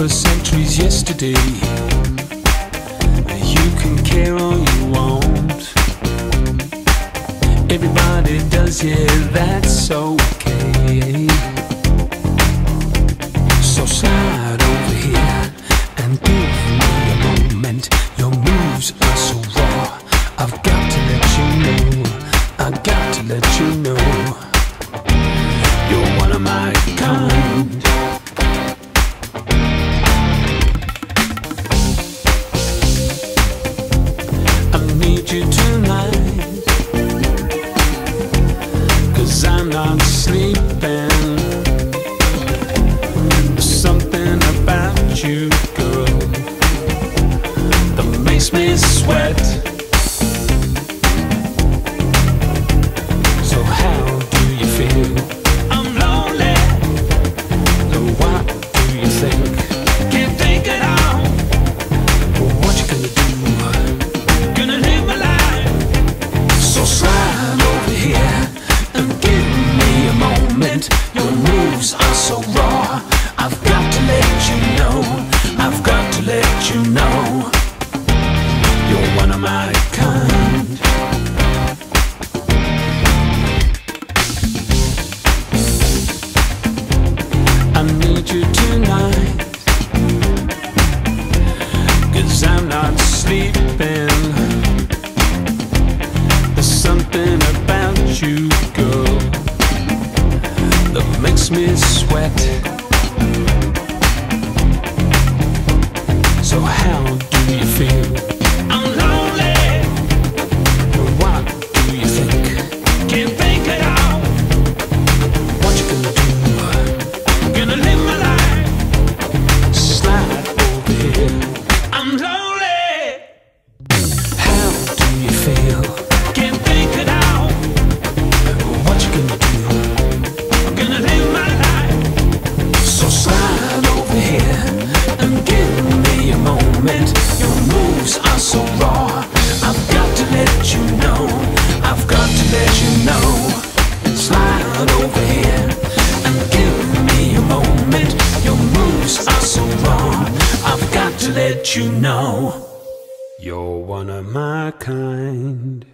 yesterday. You can care all you want. Everybody does, yeah, that's okay. So slide over here and give me a moment. Your moves are so raw. I've got to let you know. I've got to let you know. You're one of my kind. Sweat. Are so raw. I've got to let you know. I've got to let you know. Makes me sweat. So, how do you feel? Let you know. You're one of my kind.